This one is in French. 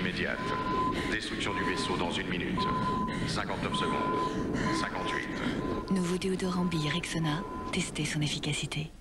Immédiate. Destruction du vaisseau dans une minute. 59 secondes. 58. Nouveau déodorant Rexona, testez son efficacité.